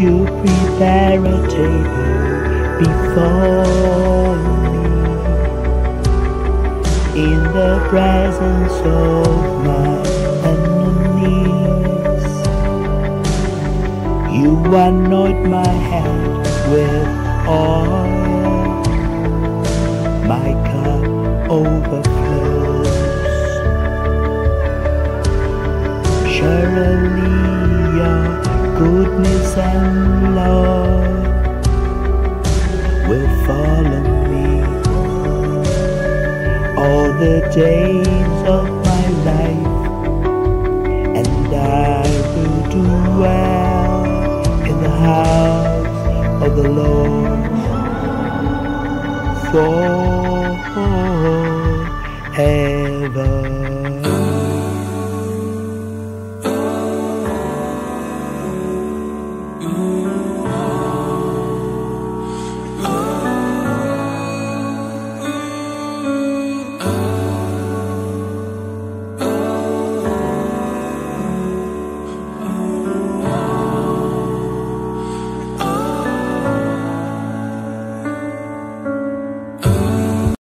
You prepare a table before me in the presence of my enemies. You anoint my head with oil, my cup overflows. Surely goodness and love will follow me all the days of my life, and I will do well in the house of the Lord forever.